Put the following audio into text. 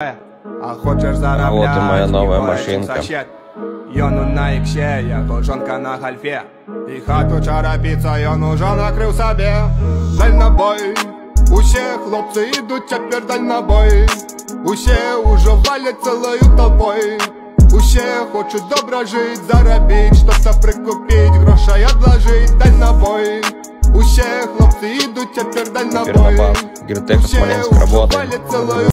А хочешь заработать? Вот и моя новая машинка. чим сачет. Йону на іксе, я жонка на гальфе І хату чарапіца, йон уже накрив собі Дальнобой, усі хлопцы йдуть а тепер дальнобой Усі уже валять цілою толпой Усі хочуть добре жить, заробить, что-то прикупить, грошей отложить, дальнобой Усі хлопці йдуть а тепер Теперь на дальнобой баз. Гиртека Смоленск уже работает. валять